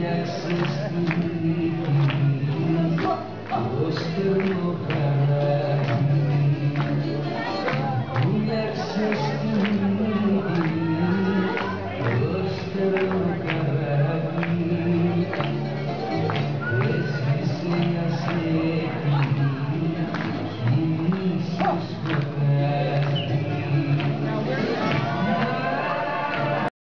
Yes, it's me.